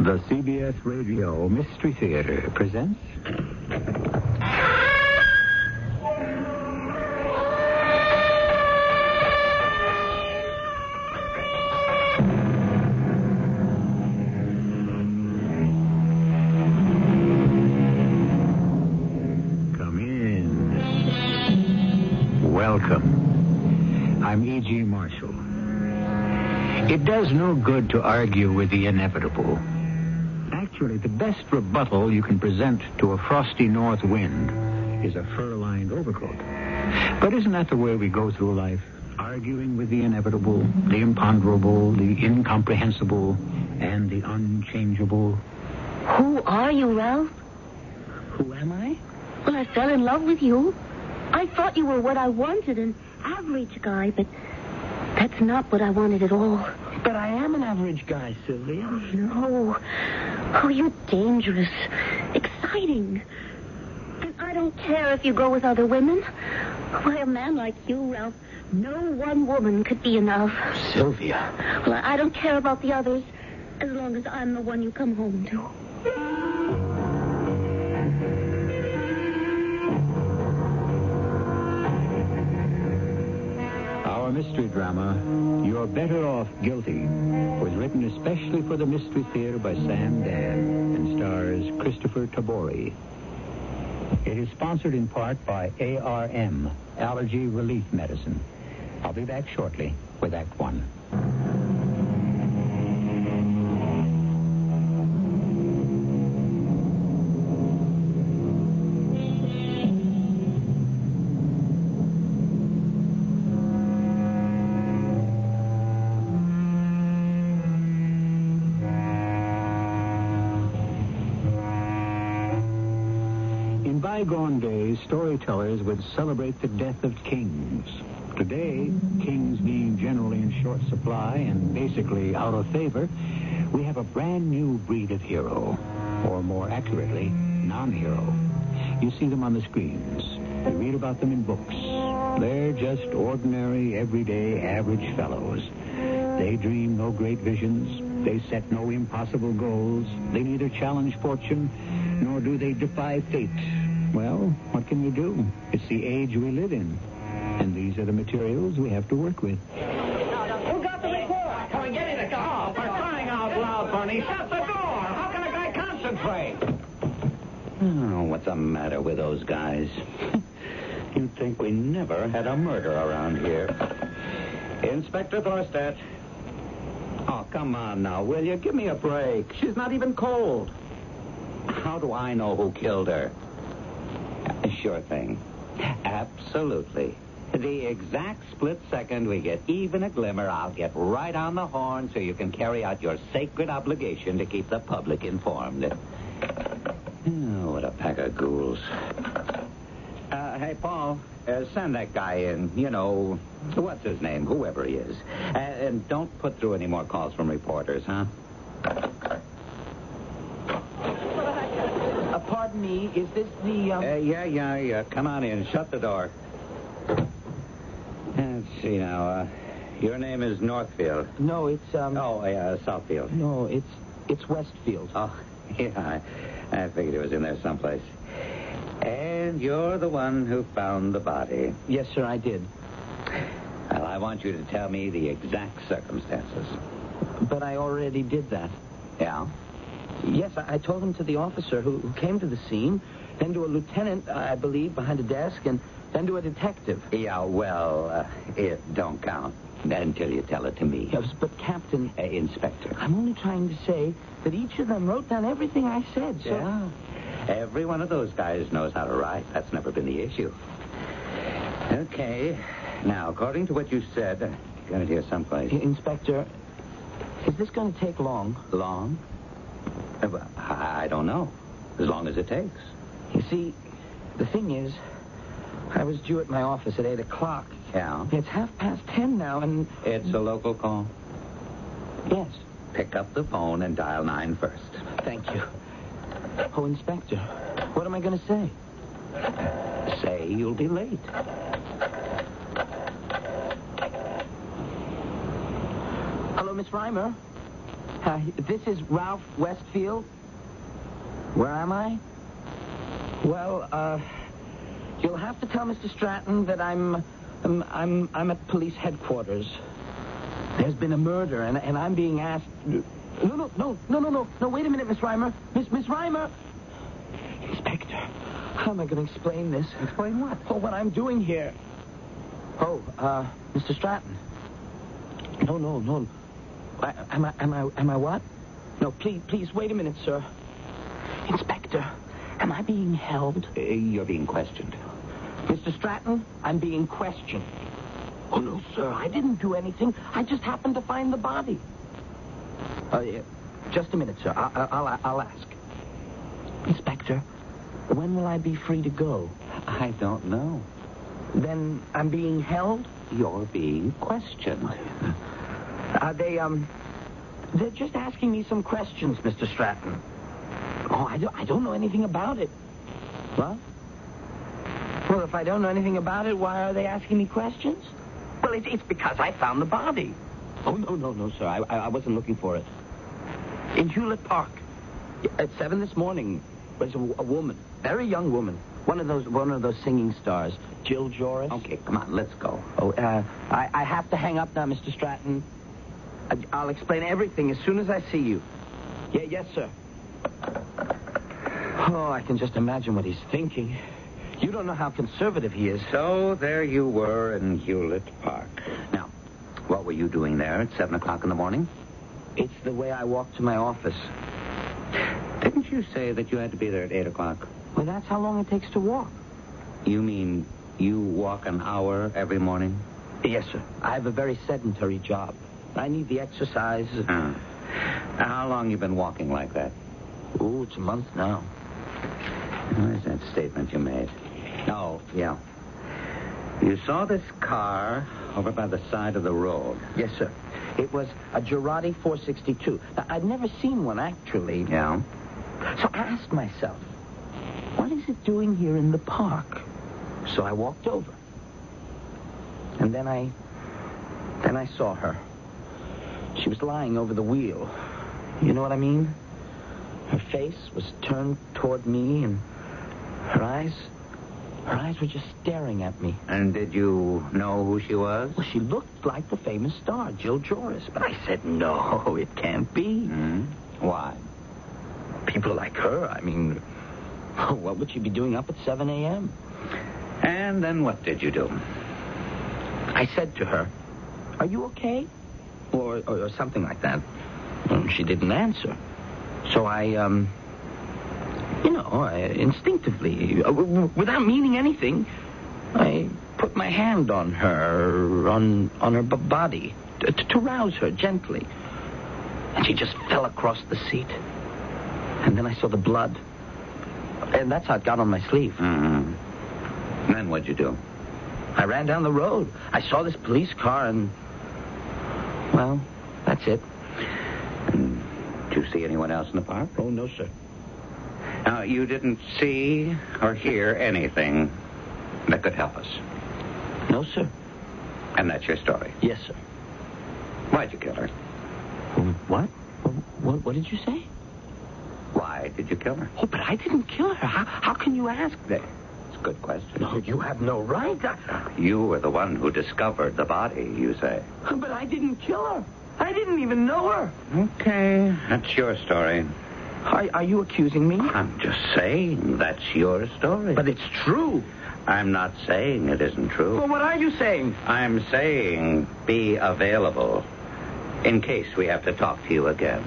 The CBS Radio Mystery Theater presents. Come in. Welcome. I'm E.G. Marshall. It does no good to argue with the inevitable. Actually, the best rebuttal you can present to a frosty north wind is a fur-lined overcoat. But isn't that the way we go through life? Arguing with the inevitable, the imponderable, the incomprehensible, and the unchangeable. Who are you, Ralph? Who am I? Well, I fell in love with you. I thought you were what I wanted, an average guy, but that's not what I wanted at all. But I am an average guy, Sylvia. Oh, no. Oh, you're dangerous, exciting. And I don't care if you go with other women. Why, a man like you, Ralph, no one woman could be enough. Sylvia. Well, I I don't care about the others as long as I'm the one you come home to. Mystery drama, You're Better Off Guilty, was written especially for the Mystery Theater by Sam Dann and stars Kristoffer Tabori. It is sponsored in part by ARM, Allergy Relief Medicine. I'll be back shortly with Act One. Bygone days, storytellers would celebrate the death of kings. Today, kings being generally in short supply and basically out of favor, we have a brand new breed of hero, or more accurately, non-hero. You see them on the screens. You read about them in books. They're just ordinary, everyday, average fellows. They dream no great visions. They set no impossible goals. They neither challenge fortune nor do they defy fate. Well, what can you do? It's the age we live in. And these are the materials we have to work with. Who got the report? Come and get in the car. Oh, for crying out loud, Bernie, shut the door. How can a guy concentrate? Oh, what's the matter with those guys? You'd think we never had a murder around here. Inspector Thorstad. Oh, come on now, will you? Give me a break. She's not even cold. How do I know who killed her? Sure thing. Absolutely. The exact split second we get even a glimmer, I'll get right on the horn so you can carry out your sacred obligation to keep the public informed. Oh, what a pack of ghouls. Uh, hey, Paul, uh, send that guy in. You know, what's his name? Whoever he is. Uh, and don't put through any more calls from reporters, huh? Uh, pardon me, is this the, um... Uh, yeah, yeah, yeah. Come on in. Shut the door. Let's see now. Uh, your name is Northfield. No, it's, um... Oh, uh, Southfield. No, it's, it's Westfield. Oh, yeah. I, I figured it was in there someplace. And you're the one who found the body. Yes, sir, I did. Well, I want you to tell me the exact circumstances. But I already did that. Yeah? Yes, I, I told him to the officer who, who came to the scene, then to a lieutenant, I believe, behind a desk, and then to a detective. Yeah, well, uh, it don't count until you tell it to me. Yes, but, Captain, Uh, Inspector. I'm only trying to say that each of them wrote down everything I said, so... Yeah. Every one of those guys knows how to write. That's never been the issue. Okay. Now, according to what you said, I got it here someplace. Inspector, is this going to take long? Long? Uh, well, I don't know. As long as it takes. You see, the thing is, I was due at my office at 8 o'clock. Yeah. It's half past 10 now, and... It's a local call. Yes, Pick up the phone and dial nine first. thank you. Oh, Inspector, what am I going to say? Say you'll be late. Hello, Miss Reimer. Uh, this is Ralph Westfield. Where am I? Well, uh, you'll have to tell Mr. Stratton that I'm, I'm, I'm, I'm at police headquarters. There's been a murder, and, and I'm being asked. No, no, no, no, no, no, no. Wait a minute, Miss Reimer. Miss, Miss Reimer. Inspector, how am I going to explain this? Explain what? Oh, what I'm doing here. Oh, uh, Mr. Stratton. No, no, no. Am I, am I, am I what? No, please, please, wait a minute, sir. Inspector, am I being held? Uh, You're being questioned. Mr. Stratton, I'm being questioned. Oh, no, sir, I didn't do anything. I just happened to find the body. Uh, yeah. Just a minute, sir. I, I, I'll, I'll ask. Inspector, when will I be free to go? I don't know. Then I'm being held? You're being questioned. Are they, um... They're just asking me some questions, Mr. Stratton. Oh, I don't, I don't know anything about it. What? Well, if I don't know anything about it, why are they asking me questions? Well, it's, it's because I found the body. Oh, no, no, no, sir. I, I, I wasn't looking for it. In Hewlett Park. At seven this morning was a, a woman, very young woman. One of those one of those singing stars, Jill Joris. Okay, come on, let's go. Oh, uh, I, I have to hang up now, Mr. Stratton. I'll explain everything as soon as I see you. Yeah, yes, sir. Oh, I can just imagine what he's thinking. You don't know how conservative he is. So there you were in Hewlett Park. Now, what were you doing there at 7 o'clock in the morning? It's the way I walk to my office. Didn't you say that you had to be there at 8 o'clock? Well, that's how long it takes to walk. You mean you walk an hour every morning? Yes, sir. I have a very sedentary job. I need the exercise. Huh. Ah. How long you been walking like that? Ooh, it's a month now. Where's that statement you made? Oh, yeah. You saw this car over by the side of the road. Yes, sir. It was a Girardi 462. Now, I'd never seen one, actually. Yeah? So I asked myself, what is it doing here in the park? So I walked over. And then I... Then I saw her. She was lying over the wheel. You know what I mean? Her face was turned toward me, and her eyes... Her eyes were just staring at me. And did you know who she was? Well, she looked like the famous star, Jill Joris. But I said, no, it can't be. Hmm? Why? People like her, I mean, what would she be doing up at 7 a.m.? And then what did you do? I said to her, Are you okay? Or, or, or something like that. And she didn't answer. So I, um, you know, I, instinctively, uh, without meaning anything, I put my hand on her, on, on her b- body, to, to rouse her gently. And she just fell across the seat. And then I saw the blood. And that's how it got on my sleeve. Mm-hmm. Then what'd you do? I ran down the road. I saw this police car and. Well, that's it. And did you see anyone else in the park? Oh, no, sir. Now, you didn't see or hear anything that could help us. No, sir. And that's your story. Yes, sir. Why'd you kill her? What? What, what did you say? Why did you kill her? Oh, but I didn't kill her. How, how can you ask that? Good question. No, you have no right. I, You were the one who discovered the body, you say. but I didn't kill her. I didn't even know her. Okay, that's your story. Are, are you accusing me? I'm just saying that's your story. But it's true. I'm not saying it isn't true. Well, what are you saying? I'm saying be available in case we have to talk to you again.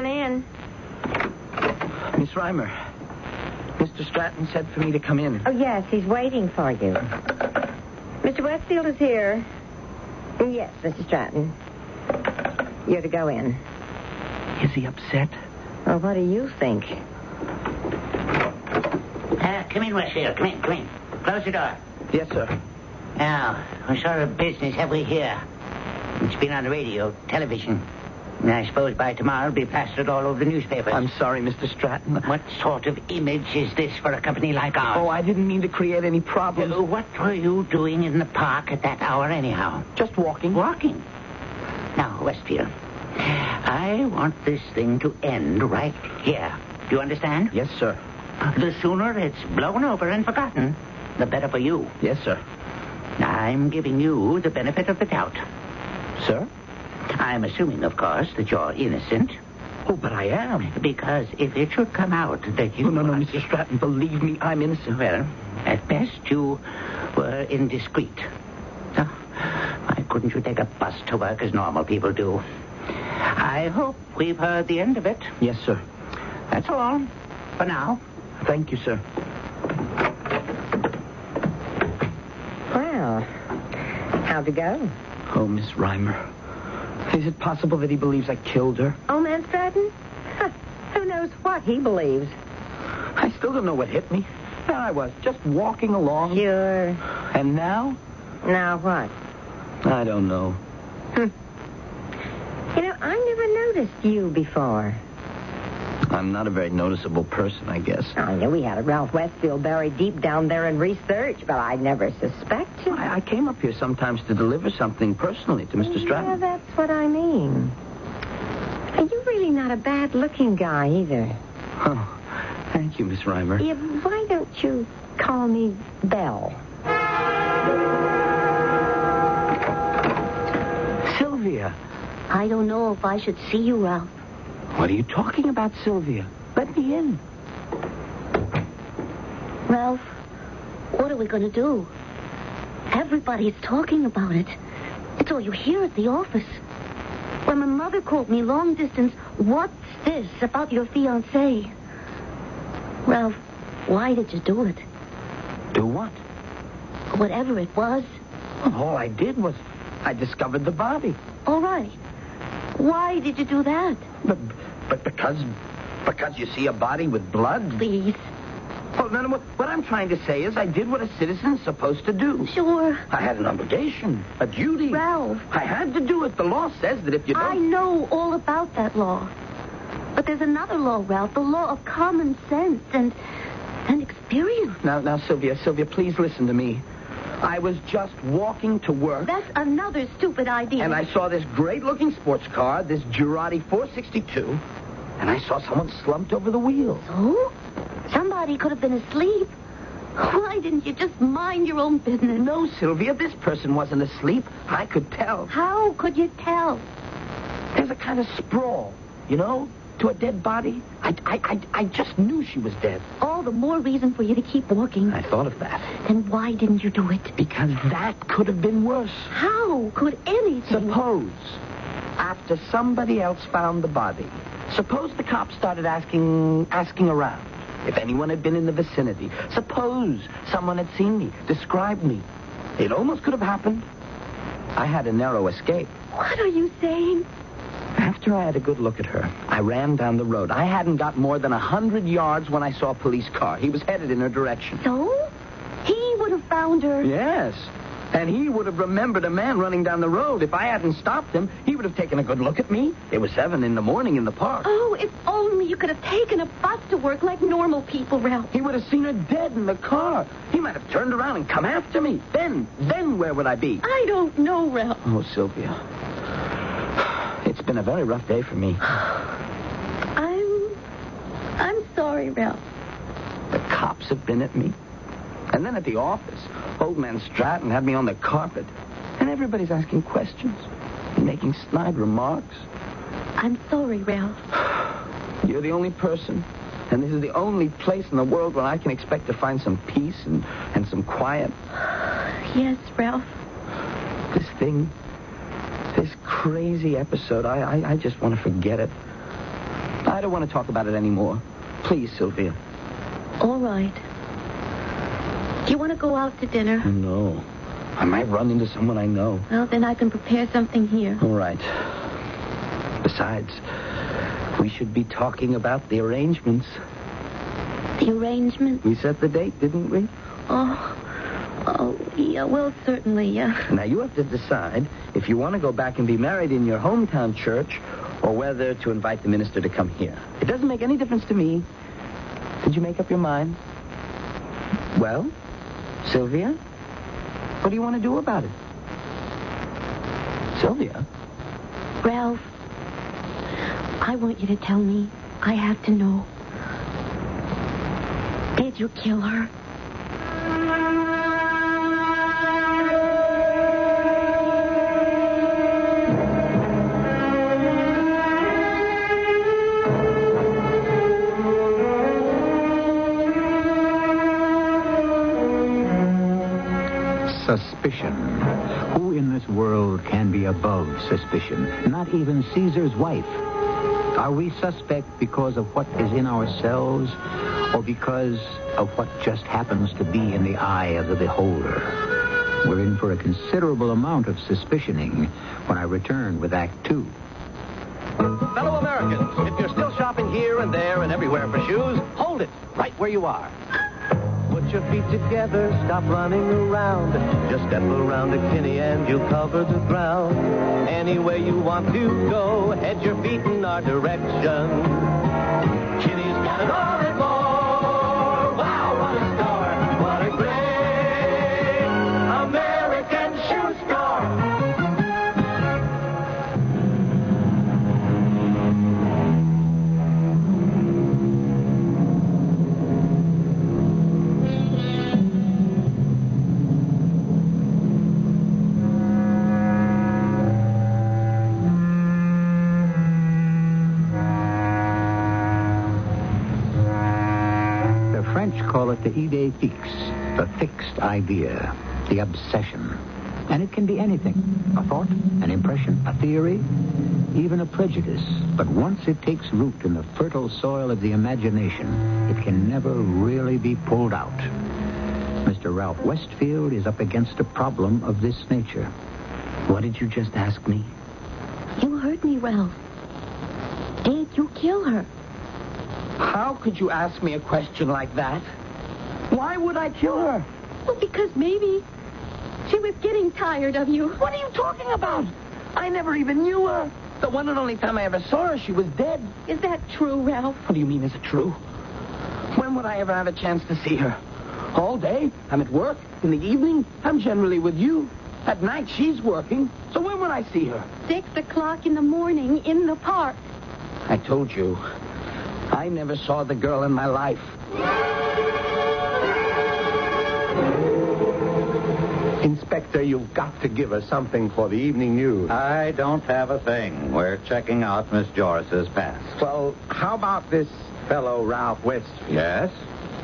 Come in. Miss Reimer, Mr. Stratton said for me to come in. Oh, yes, he's waiting for you. Mr. Westfield is here. Yes, Mr. Stratton. You're to go in. Is he upset? Well, what do you think? Uh, come in, Westfield. Come in, come in. Close the door. Yes, sir. Now, what sort of business have we here? It's been on the radio, television. I suppose by tomorrow it'll be plastered all over the newspapers. I'm sorry, Mr. Stratton. What sort of image is this for a company like ours? Oh, I didn't mean to create any problems. Uh, what were you doing in the park at that hour, anyhow? Just walking. Walking. Now, Westfield, I want this thing to end right here. Do you understand? Yes, sir. The sooner it's blown over and forgotten, the better for you. Yes, sir. I'm giving you the benefit of the doubt. Sir? I'm assuming, of course, that you're innocent. Oh, but I am. Because if it should come out that you... Oh, no, no, are- Mr. Stratton, believe me, I'm innocent. Well, at best you were indiscreet. So, why couldn't you take a bus to work as normal people do? I hope we've heard the end of it. Yes, sir. That's all. For now. Thank you, sir. Well, how'd it go? Oh, Miss Reimer. Is it possible that he believes I killed her? Old man Stratton? Huh, Who knows what he believes? I still don't know what hit me. There I was, just walking along. Sure. And now? Now what? I don't know. Hmm. You know, I never noticed you before. I'm not a very noticeable person, I guess. I knew we had a Ralph Westfield buried deep down there in research, but I never suspected. I, I came up here sometimes to deliver something personally to Mr. Yeah, Stratton. that's what I mean. And you're really not a bad-looking guy either. Oh, thank you, Miss Reimer. Yeah, why don't you call me Belle? Sylvia. I don't know if I should see you, Ralph. What are you talking about, Sylvia? Let me in. Ralph, what are we going to do? Everybody's talking about it. It's all you hear at the office. When my mother called me long distance, what's this about your fiancé? Ralph, why did you do it? Do what? Whatever it was. Well, all I did was I discovered the body. All right. Why did you do that? But, but because because you see a body with blood? Please. Well, then what, what I'm trying to say is I did what a citizen's supposed to do. Sure. I had an obligation, a duty. Ralph. I had to do it. The law says that if you don't... I know all about that law. But there's another law, Ralph, the law of common sense and and experience. Now, now, Sylvia, Sylvia, please listen to me. I was just walking to work. That's another stupid idea. And I saw this great-looking sports car, this Girardi 462, and I saw someone slumped over the wheel. So? Somebody could have been asleep. Why didn't you just mind your own business? No, Sylvia, this person wasn't asleep. I could tell. How could you tell? There's a kind of sprawl, you know, to a dead body. I, I, I, I just knew she was dead. All the more reason for you to keep walking. I thought of that. Then why didn't you do it? Because that could have been worse. How could anything? Suppose, after somebody else found the body, suppose the cops started asking asking around if anyone had been in the vicinity. Suppose someone had seen me, described me. It almost could have happened. I had a narrow escape. What are you saying? After I had a good look at her, I ran down the road. I hadn't got more than a hundred yards when I saw a police car. He was headed in her direction. So? He would have found her. Yes. And he would have remembered a man running down the road. If I hadn't stopped him, he would have taken a good look at me. It was seven in the morning in the park. Oh, if only you could have taken a bus to work like normal people, Ralph. He would have seen her dead in the car. He might have turned around and come after me. Then, then where would I be? I don't know, Ralph. Oh, Sylvia. It's been a very rough day for me. I'm. I'm sorry, Ralph. The cops have been at me. And then at the office, old man Stratton had me on the carpet. And everybody's asking questions and making snide remarks. I'm sorry, Ralph. You're the only person. And this is the only place in the world where I can expect to find some peace and, and some quiet. Yes, Ralph. This thing, this crazy episode, I, I, I just want to forget it. I don't want to talk about it anymore. Please, Sylvia. All right. Do you want to go out to dinner? No. I might run into someone I know. Well, then I can prepare something here. All right. Besides, we should be talking about the arrangements. The arrangement? We set the date, didn't we? Oh. Oh, yeah, well, certainly, yeah. Now, you have to decide if you want to go back and be married in your hometown church or whether to invite the minister to come here. It doesn't make any difference to me. Did you make up your mind? Well, Sylvia, what do you want to do about it? Sylvia? Ralph, I want you to tell me. I have to know. Did you kill her? Suspicion. Who in this world can be above suspicion? Not even Caesar's wife. Are we suspect because of what is in ourselves or because of what just happens to be in the eye of the beholder? We're in for a considerable amount of suspicioning when I return with Act Two. Fellow Americans, if you're still shopping here and there and everywhere for shoes, hold it right where you are. Your feet together, stop running around. Just step around to Kinney and you'll cover the ground. Any way you want to go, head your feet in our direction. Kinney's got it all call it the idée fixe, the fixed idea, the obsession. And it can be anything a thought, an impression, a theory, even a prejudice. But once it takes root in the fertile soil of the imagination, it can never really be pulled out. Mr. Ralph Westfield is up against a problem of this nature. What did you just ask me? You heard me, Ralph. Did you kill her? How could you ask me a question like that? Why would I kill her? Well, because maybe she was getting tired of you. What are you talking about? I never even knew her. The one and only time I ever saw her, she was dead. Is that true, Ralph? What do you mean, is it true? When would I ever have a chance to see her? All day? I'm at work. In the evening, I'm generally with you. At night, she's working. So when would I see her? Six o'clock in the morning in the park. I told you. I never saw the girl in my life. Inspector, you've got to give us something for the evening news. I don't have a thing. We're checking out Miss Joris's past. well, how about this fellow Ralph West? Yes?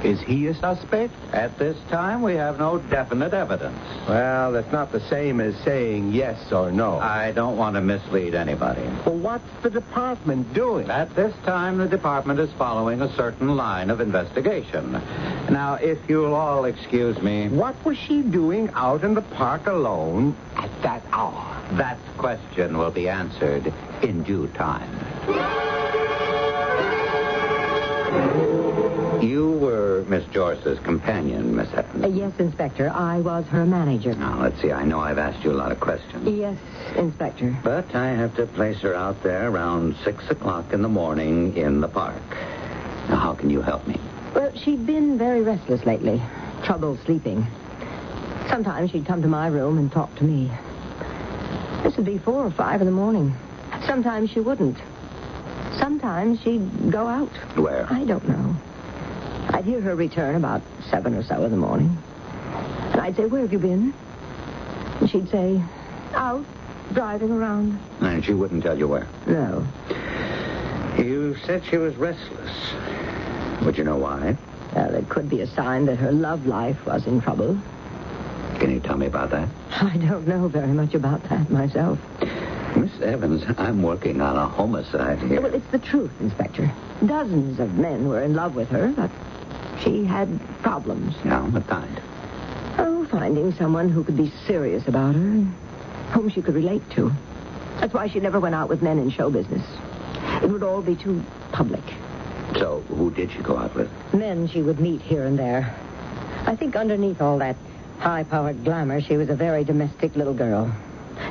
Is he a suspect? At this time, we have no definite evidence. Well, that's not the same as saying yes or no. I don't want to mislead anybody. well, what's the department doing? At this time, the department is following a certain line of investigation. Now, if you'll all excuse me, What was she doing out in the park alone at that hour? that question will be answered in due time. You were Miss Joris's companion, Miss Evans. Uh, yes, Inspector. I was her manager. Now, let's see. I know I've asked you a lot of questions. Yes, Inspector. But I have to place her out there around 6 o'clock in the morning in the park. Now, how can you help me? Well, she'd been very restless lately. Trouble sleeping. Sometimes she'd come to my room and talk to me. This would be four or five in the morning. Sometimes she wouldn't. Sometimes she'd go out. Where? I don't know. I'd hear her return about seven or so in the morning. And I'd say, Where have you been? And she'd say, Out, driving around. And she wouldn't tell you where. No. You said she was restless. Would you know why? Well, it could be a sign that her love life was in trouble. Can you tell me about that? I don't know very much about that myself. Miss Evans, I'm working on a homicide here. Well, it's the truth, Inspector. Dozens of men were in love with her, but she had problems. Now, what kind? Oh, finding someone who could be serious about her and whom she could relate to. That's why she never went out with men in show business. It would all be too public. So, who did she go out with? Men she would meet here and there. I think underneath all that high-powered glamour, she was a very domestic little girl.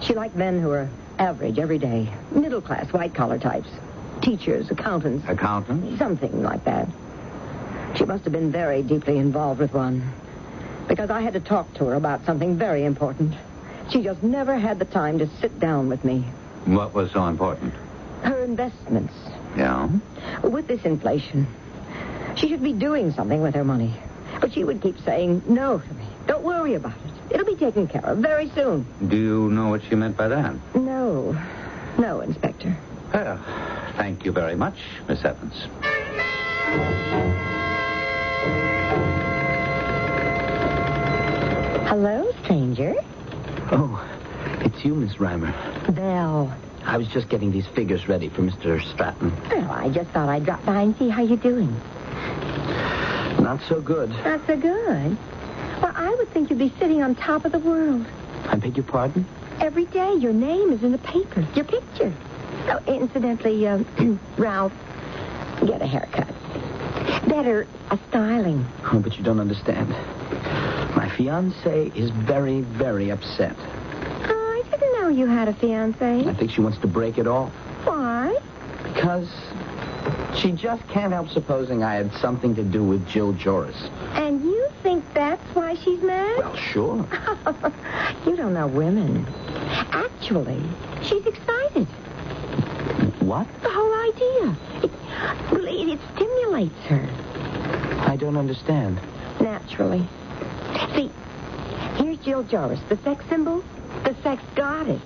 She liked men who were Average every day. Middle class, white collar types. Teachers, accountants, Accountant? something like that. She must have been very deeply involved with one. Because I had to talk to her about something very important. She just never had the time to sit down with me. What was so important? Her investments. Yeah? With this inflation, she should be doing something with her money. But she would keep saying no to me. Don't worry about it. It'll be taken care of very soon. Do you know what she meant by that? No. No, Inspector. Well, thank you very much, Miss Evans. Hello, stranger. Oh, it's you, Miss Reimer. Belle. I was just getting these figures ready for Mr. Stratton. Well, I just thought I'd drop by and see how you're doing. Not so good. Not so good. Well, I would think you'd be sitting on top of the world. I beg your pardon? Every day, your name is in the paper. Your picture. Oh, incidentally, uh, Ralph, get a haircut. Better, a styling. Oh, but you don't understand. My fiance is very, very upset. Oh, I didn't know you had a fiance. I think she wants to break it off Why? because she just can't help supposing I had something to do with Jill Joris. And you think that's why she's mad? Well, sure. you don't know women. Actually, she's excited. What? The whole idea. It, well, it, it stimulates her. I don't understand. Naturally. See, here's Jill Joris, the sex symbol, the sex goddess.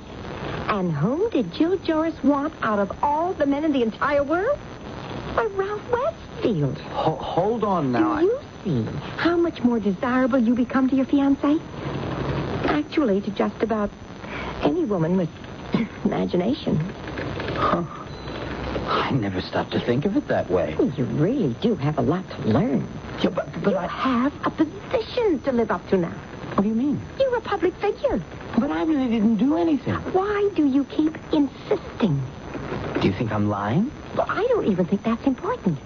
And whom did Jill Joris want out of all the men in the entire world? Why, Ralph Westfield. Ho- hold on now. Do you see how much more desirable you become to your fiancé? Actually, to just about any woman with imagination. Huh. I never stopped to think of it that way. Oh, you really do have a lot to learn. Yeah, but, but you I... have a position to live up to now. What do you mean? You're a public figure. But I really didn't do anything. Why do you keep insisting? Do you think I'm lying? Well, I don't even think that's important.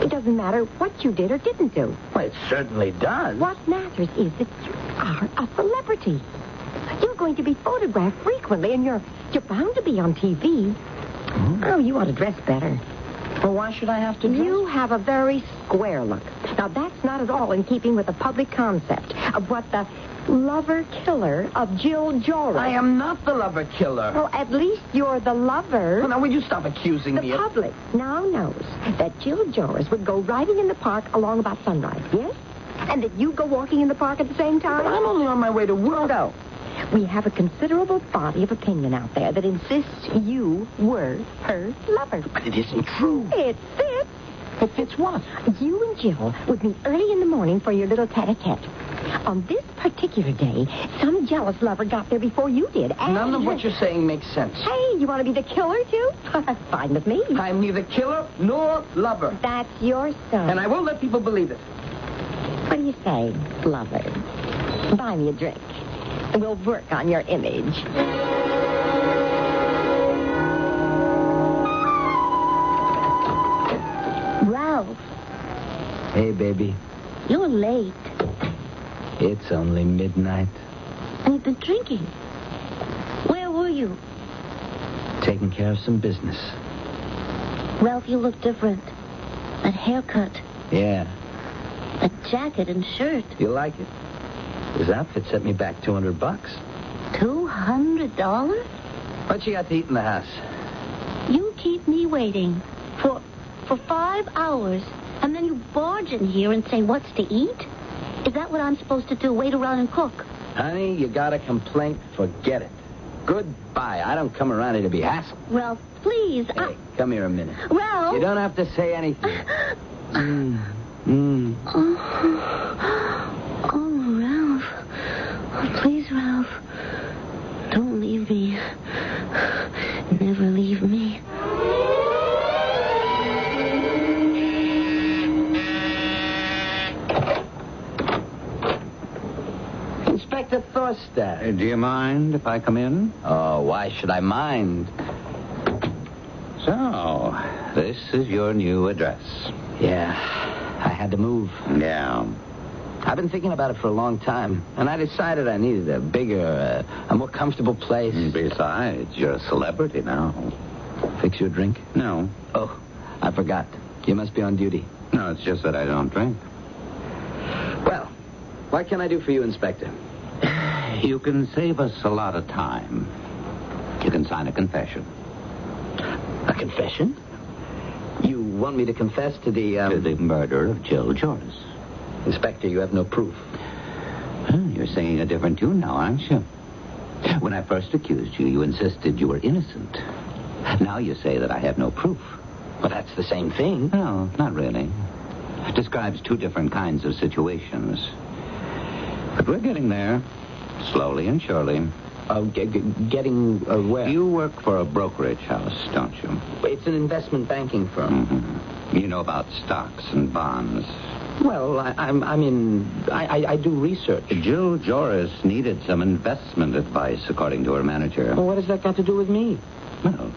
It doesn't matter what you did or didn't do. Well, it certainly does. What matters is that you are a celebrity. You're going to be photographed frequently, and you're you're bound to be on TV. Oh, you ought to dress better. Well, why should I have to dress? You have a very square look. Now, that's not at all in keeping with the public concept of what the lover killer of Jill Joris. I am not the lover killer. Well, at least you're the lover. Well, now, will you stop accusing The me of... public now knows that Jill Joris would go riding in the park along about sunrise, yes? And that you go walking in the park at the same time? But I'm only on my way to work. No. We have a considerable body of opinion out there that insists you were her lover. But it isn't true. It fits. It fits what? You and Jill would meet early in the morning for your little tete-a-tete. On this particular day, some jealous lover got there before you did. And None of what you're saying makes sense. Hey, you want to be the killer, too? Fine with me. I'm neither killer nor lover. That's your son. And I won't let people believe it. What do you say, lover? Buy me a drink. And we'll work on your image. Ralph, Hey, baby. You're late. It's only midnight. And you've been drinking. Where were you? Taking care of some business. Ralph, you look different. That haircut, Yeah. that jacket and shirt. You like it? This outfit set me back 200 bucks. Two hundred dollars? What you got to eat in the house? You keep me waiting for for five hours, and then you barge in here and say what's to eat? Is that what I'm supposed to do? Wait around and cook? Honey, you got a complaint? Forget it. Goodbye. I don't come around here to be hassled. Ralph, please. Hey, come here a minute. I... Ralph. You don't have to say anything. Mm. Mm. Uh, do you mind if I come in? Oh, why should I mind? So, this is your new address. Yeah, I had to move. Yeah. I've been thinking about it for a long time, and I decided I needed a bigger, uh, a more comfortable place. Besides, you're a celebrity now. Fix you a drink? No. Oh, I forgot. You must be on duty. No, it's just that I don't drink. Well, what can I do for you, Inspector? You can save us a lot of time. You can sign a confession. A confession? You want me to confess to the, um... To the murder of Jill Joris. Inspector, you have no proof. Huh, You're singing a different tune now, aren't you? When I first accused you, you insisted you were innocent. Now you say that I have no proof. Well, that's the same thing. No, not really. It describes two different kinds of situations. But we're getting there, slowly and surely. Uh, g- g- getting uh, where? You work for a brokerage house, don't you? It's an investment banking firm. hmm You know about stocks and bonds. Well, I, I'm, I'm in... I, I, I do research. Jill Joris needed some investment advice, according to her manager. Well, what has that got to do with me? Well,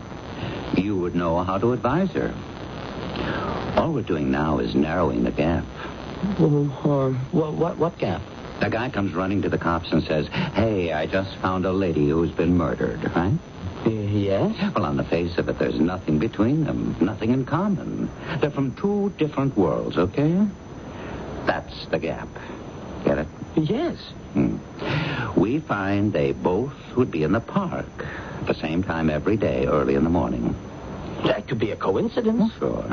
you would know how to advise her. All we're doing now is narrowing the gap. Well, uh, what, what, what gap? The guy comes running to the cops and says, Hey, I just found a lady who's been murdered, right? Uh, yes? Well, on the face of it, there's nothing between them, nothing in common. They're from two different worlds, okay? That's the gap. Get it? Yes. Hmm. We find they both would be in the park at the same time every day, early in the morning. That could be a coincidence. Sure.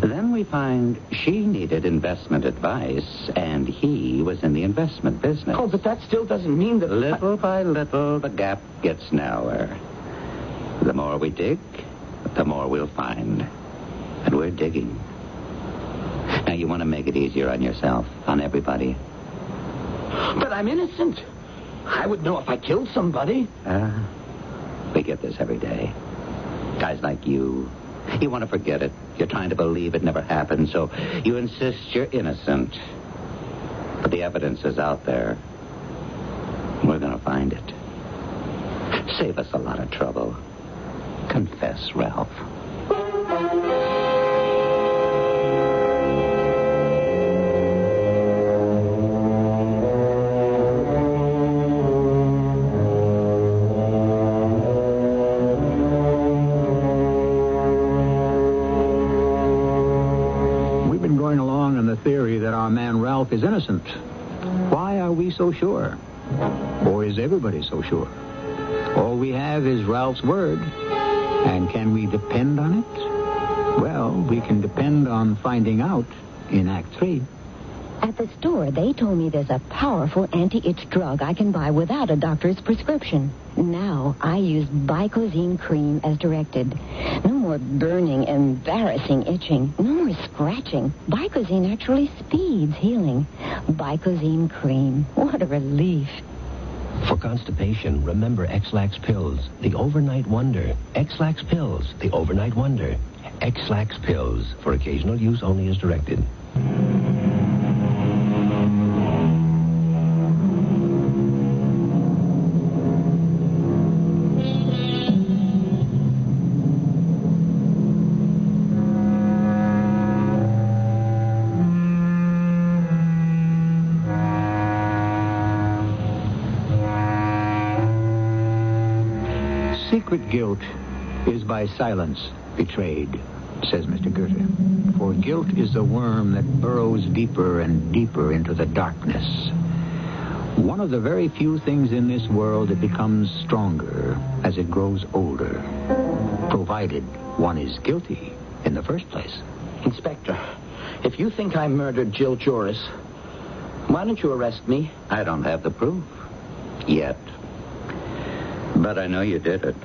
Then we find she needed investment advice, and he was in the investment business. Oh, but that still doesn't mean that... Little by little, the gap gets narrower. The more we dig, the more we'll find. And we're digging. Now, you want to make it easier on yourself, on everybody. But I'm innocent. I would know if I killed somebody. Ah, we get this every day. Guys like you, you want to forget it. You're trying to believe it never happened, so you insist you're innocent. But the evidence is out there. We're going to find it. Save us a lot of trouble. Confess, Ralph. So sure? Or is everybody so sure? All we have is Ralph's word. And can we depend on it? Well, we can depend on finding out in Act Three. At the store, they told me there's a powerful anti-itch drug I can buy without a doctor's prescription. Now I use Bicozene cream as directed. No more burning, embarrassing itching. No more scratching. Bicozene actually speeds healing. Bicozene cream. What a relief. For constipation, remember Ex-Lax pills, the overnight wonder. Ex-Lax pills, the overnight wonder. Ex-Lax pills, for occasional use only as directed. Silence betrayed, says Mr. Goethe. For guilt is a worm that burrows deeper and deeper into the darkness. One of the very few things in this world that becomes stronger as it grows older, provided one is guilty in the first place. Inspector, if you think I murdered Jill Joris, why don't you arrest me? I don't have the proof. Yet. But I know you did it.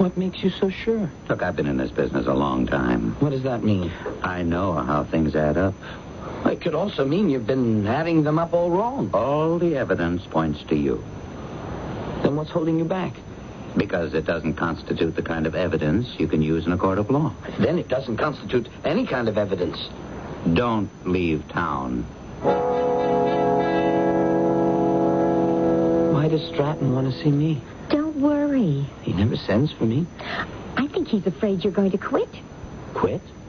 What makes you so sure? Look, I've been in this business a long time. What does that mean? I know how things add up. It could also mean you've been adding them up all wrong. All the evidence points to you. Then what's holding you back? Because it doesn't constitute the kind of evidence you can use in a court of law. Then it doesn't constitute any kind of evidence. Don't leave town. Why does Stratton want to see me? Don't worry. He never sends for me. I think he's afraid you're going to quit. Quit?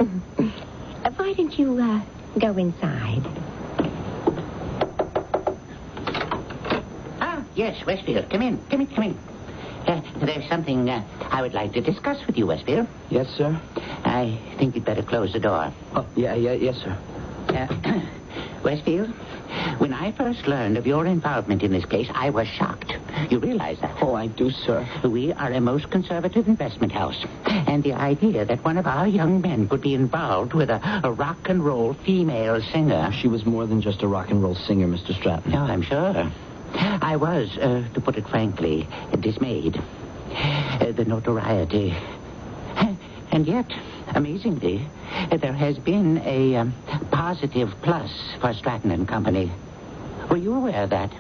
Why don't you uh, go inside? Ah, yes, Westfield. Come in. Come in. Come in. Uh, there's something uh, I would like to discuss with you, Westfield. Yes, sir. I think you'd better close the door. Oh, yeah, yeah, yes, sir. Uh, Westfield, when I first learned of your involvement in this case, I was shocked. You realize that? Oh, I do, sir. We are a most conservative investment house. And the idea that one of our young men could be involved with a, a rock and roll female singer. She was more than just a rock and roll singer, Mr. Stratton. No, I'm sure. I was, uh, to put it frankly, dismayed. Uh, the notoriety. And yet, amazingly, there has been a um, positive plus for Stratton and Company. Were you aware of that?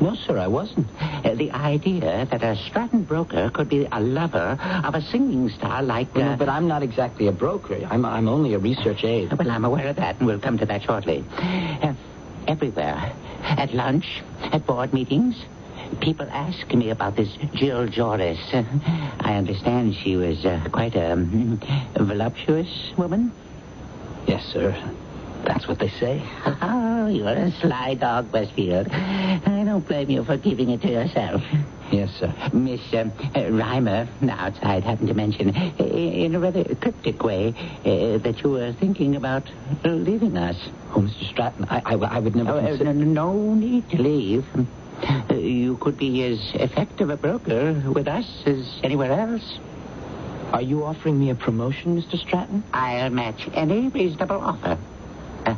No, sir, I wasn't. Uh, the idea that a Stratton broker could be a lover of a singing star like. Well, uh, no, but I'm not exactly a broker. I'm, I'm only a research aide. Well, I'm aware of that, and we'll come to that shortly. Uh, everywhere, at lunch, at board meetings, people ask me about this Jill Joris. I understand she was uh, quite a, um, voluptuous woman. Yes, sir. That's what they say. Oh, you're a sly dog, Westfield. I don't blame you for keeping it to yourself. Yes, sir. Miss um, uh, Reimer, outside, happened to mention, in a rather cryptic way, uh, that you were thinking about leaving us. Oh, Mr. Stratton, I, I, I would never Oh, uh, consider... no, no need to leave. Uh, you could be as effective a broker with us as anywhere else. Are you offering me a promotion, Mr. Stratton? I'll match any reasonable offer. Uh,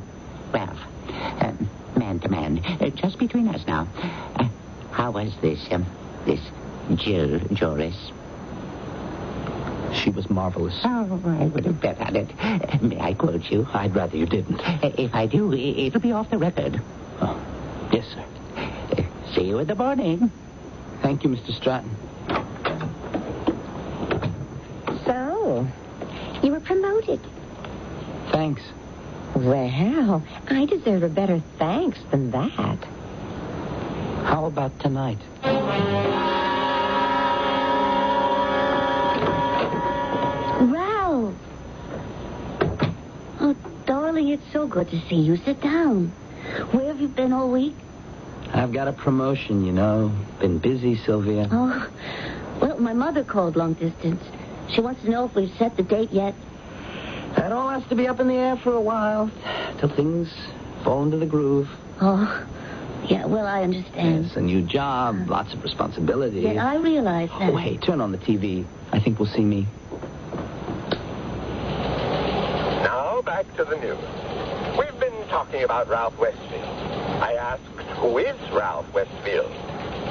Ralph, uh, man to man, uh, just between us now. Uh, how was this, um, this Jill Joris? She was marvelous. Oh, I would have bet on it. May I quote you? I'd rather you didn't. Uh, if I do, it'll be off the record. Oh, yes, sir. See you in the morning. Thank you, Mr. Stratton. So, you were promoted. Thanks. Well, I deserve a better thanks than that. How about tonight? Ralph! Oh, darling, it's so good to see you. Sit down. Where have you been all week? I've got a promotion, you know. Been busy, Sylvia. Oh, well, my mother called long distance. She wants to know if we've set the date yet. That all has to be up in the air for a while, till things fall into the groove. Oh, yeah, well, I understand. It's a new job, lots of responsibility. Yeah, I realize that. Oh, hey, turn on the TV. I think we'll see me. Now, back to the news. We've been talking about Ralph Westfield. Asked, who is Ralph Westfield?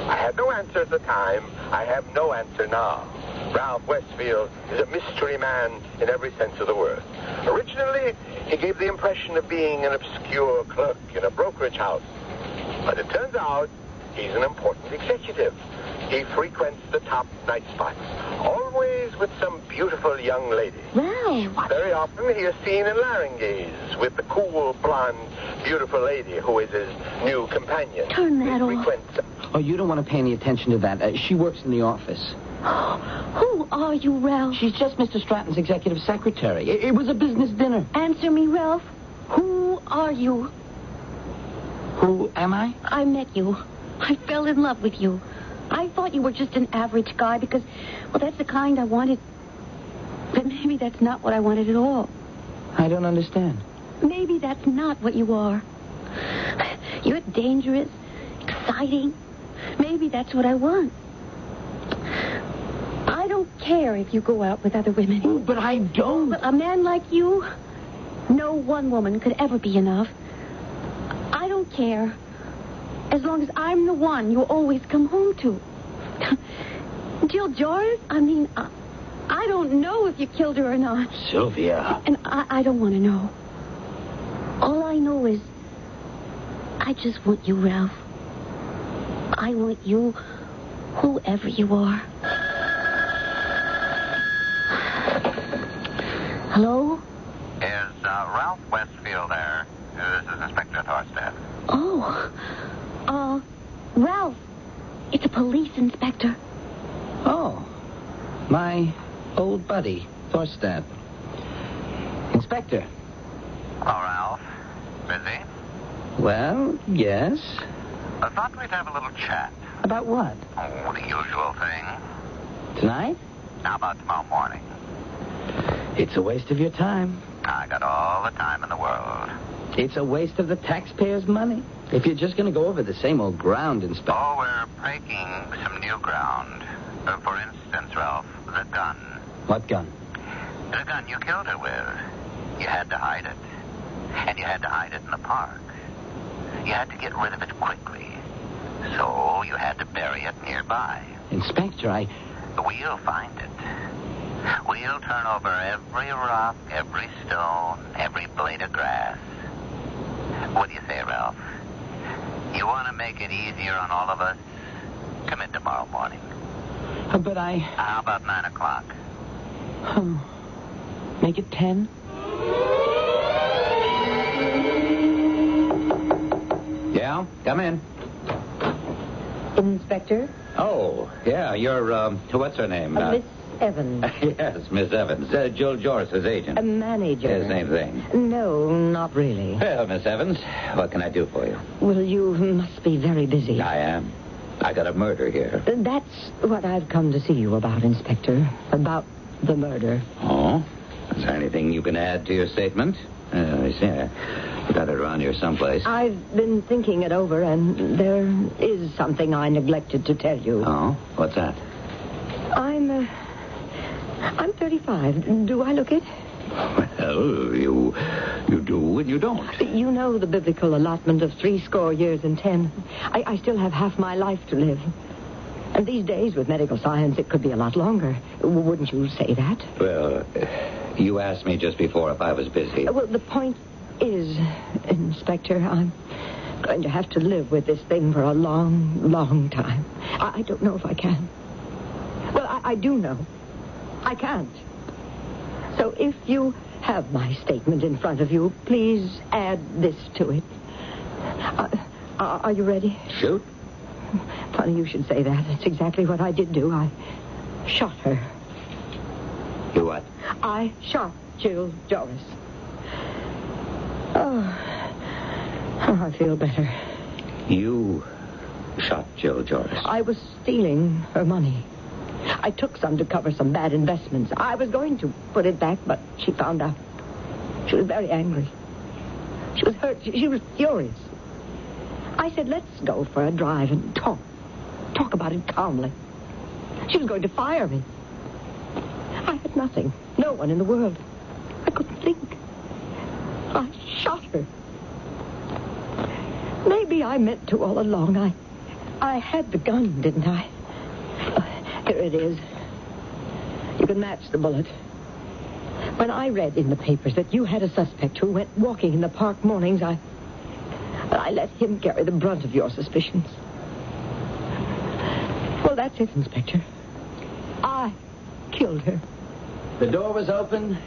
I had no answer at the time. I have no answer now. Ralph Westfield is a mystery man in every sense of the word. Originally, he gave the impression of being an obscure clerk in a brokerage house. But it turns out he's an important executive. He frequents the top night spots, always with some beautiful young lady. Ralph! Very often he is seen in Larangays with the cool, blonde, beautiful lady who is his new companion. Turn that off. frequents Oh, you don't want to pay any attention to that. Uh, she works in the office. Who are you, Ralph? She's just Mr. Stratton's executive secretary. It, it was a business dinner. Answer me, Ralph. Who are you? Who am I? I met you. I fell in love with you. I thought you were just an average guy because, well, that's the kind I wanted. But maybe that's not what I wanted at all. I don't understand. Maybe that's not what you are. You're dangerous, exciting. Maybe that's what I want. I don't care if you go out with other women. Oh, But I don't. But a man like you, no one woman could ever be enough. I don't care. As long as I'm the one you always come home to. Jill Joris? I mean, I, I don't know if you killed her or not. Sylvia. And I, I don't want to know. All I know is I just want you, Ralph. I want you, whoever you are. Hello? Is uh, Ralph Westfield there? This is Inspector Thorstead. Oh, Ralph. It's a police inspector. Oh, my old buddy, Thorstad. Inspector. Hello, Ralph. Busy? Well, yes. I thought we'd have a little chat. About what? Oh, the usual thing. Tonight? How about tomorrow morning? It's a waste of your time. I got all the time in the world. It's a waste of the taxpayers' money. If you're just going to go over the same old ground, Inspector. Oh, we're breaking some new ground. Uh, for instance, Ralph, the gun. What gun? The gun you killed her with. You had to hide it. And you had to hide it in the park. You had to get rid of it quickly. So you had to bury it nearby. Inspector, I. We'll find it. We'll turn over every rock, every stone, every blade of grass. What do you say, Ralph? You want to make it easier on all of us? Come in tomorrow morning. Uh, But I. How about nine o'clock? Oh. Make it ten? Yeah? Come in. Inspector? Oh, yeah, you're, um, what's her name? Uh, Miss Evans. yes, Miss Evans. Uh, Jill Joris's agent. A manager. Yeah, same thing. No, not really. Well, Miss Evans, what can I do for you? Well, you must be very busy. I am. I got a murder here. That's what I've come to see you about, Inspector. About the murder. Oh? Is there anything you can add to your statement? Uh, I see. I got it around here someplace. I've been thinking it over, and there is something I neglected to tell you. Oh? What's that? I'm, uh, 35. Do I look it? Well, you you do and you don't. You know the biblical allotment of three score years and ten. I, I still have half my life to live. And these days, with medical science, it could be a lot longer. Wouldn't you say that? Well, you asked me just before if I was busy. Well, the point is, Inspector, I'm going to have to live with this thing for a long, long time. I, I don't know if I can. Well, I, I do know. I can't. So if you have my statement in front of you, please add this to it. Uh, are are you ready? Shoot. Funny you should say that. It's exactly what I did do. I shot her. You what? I shot Jill Joris. Oh, oh, I feel better. You shot Jill Joris. I was stealing her money. I took some to cover some bad investments. I was going to put it back, but she found out. She was very angry. She was hurt. She, she was furious. I said, let's go for a drive and talk. Talk about it calmly. She was going to fire me. I had nothing. No one in the world. I couldn't think. I shot her. Maybe I meant to all along. I, I had the gun, didn't I? Here it is. You can match the bullet. When I read in the papers that you had a suspect who went walking in the park mornings, I, I let him carry the brunt of your suspicions. Well, that's it, Inspector. I killed her. The door was open,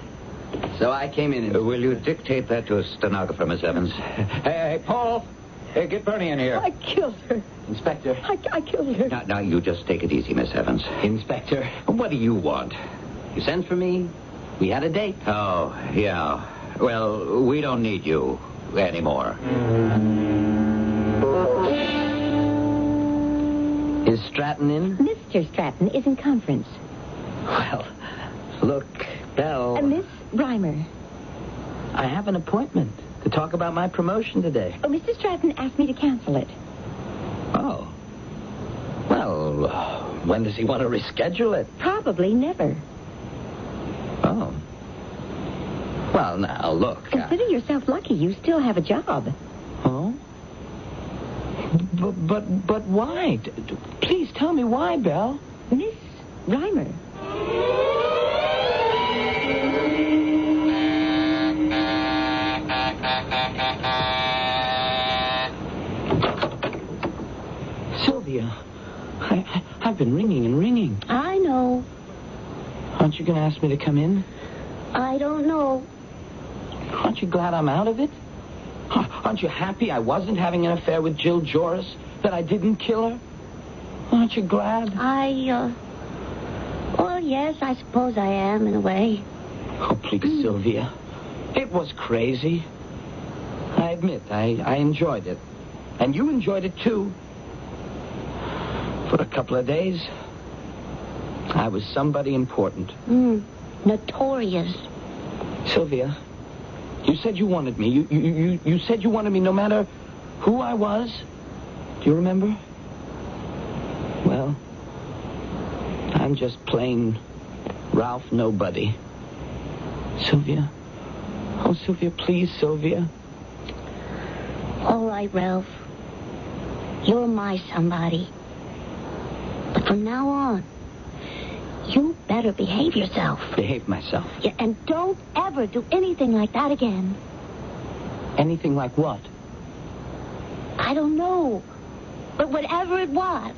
so I came in. And... Uh, will you dictate that to a stenographer, Miss Evans? Hey, hey, Paul. Hey, get Bernie in here. I killed her. Inspector. I, I killed her. Now, now, you just take it easy, Miss Evans. Inspector. What do you want? You sent for me. We had a date. Oh, yeah. Well, we don't need you anymore. Is Stratton in? Mr. Stratton is in conference. Well, look, Belle. Uh, Miss Reimer. I have an appointment to talk about my promotion today. Oh, Mr. Stratton asked me to cancel it. Oh. Well, uh, when does he want to reschedule it? Probably never. Oh. Well, now, look. I- Consider yourself lucky. You still have a job. Oh? But, but, but why? Please tell me why, Belle. Miss Reimer. Been ringing and ringing. I know. Aren't you going to ask me to come in? I don't know. Aren't you glad I'm out of it? Aren't you happy I wasn't having an affair with Jill Joris? That I didn't kill her? Aren't you glad? I, uh. Well, yes, I suppose I am in a way. Oh, please, Sylvia. It was crazy. I admit, I, I enjoyed it. And you enjoyed it, too. For a couple of days, I was somebody important. Mm, notorious. Sylvia, you said you wanted me. You, you, you, you said you wanted me no matter who I was. Do you remember? Well, I'm just plain Ralph Nobody. Sylvia? Oh, Sylvia, please, Sylvia. All right, Ralph. You're my somebody. But from now on, you better behave yourself. Behave myself. Yeah, and don't ever do anything like that again. Anything like what? I don't know. But whatever it was,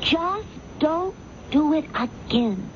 just don't do it again.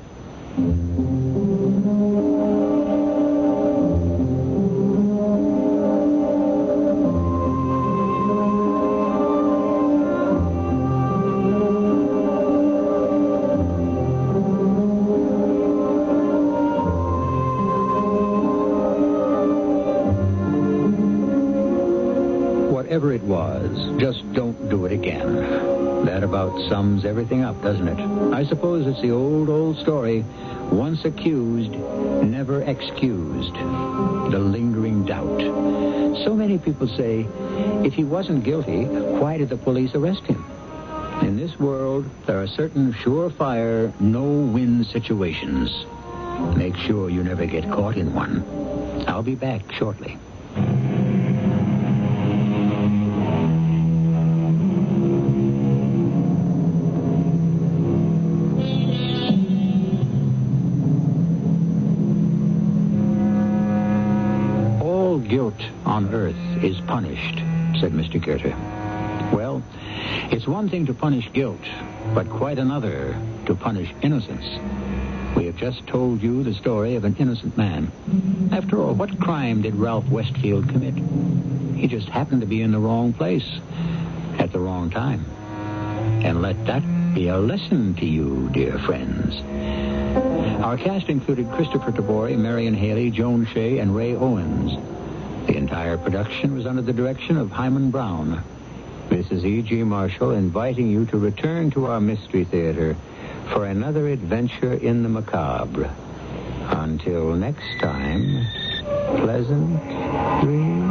Sums everything up, doesn't it? I suppose it's the old, old story. Once accused, never excused. The lingering doubt. So many people say, if he wasn't guilty, why did the police arrest him? In this world, there are certain surefire, no-win situations. Make sure you never get caught in one. I'll be back shortly. Said Mr. Goethe. Well, it's one thing to punish guilt, but quite another to punish innocence. We have just told you the story of an innocent man. After all, what crime did Ralph Westfield commit? He just happened to be in the wrong place at the wrong time. And let that be a lesson to you, dear friends. Our cast included Kristoffer Tabori, Marion Haley, Joan Shea, and Ray Owens. The entire production was under the direction of Himan Brown. Is E.G. Marshall inviting you to return to our Mystery Theater for another adventure in the macabre. Until next time, pleasant dreams.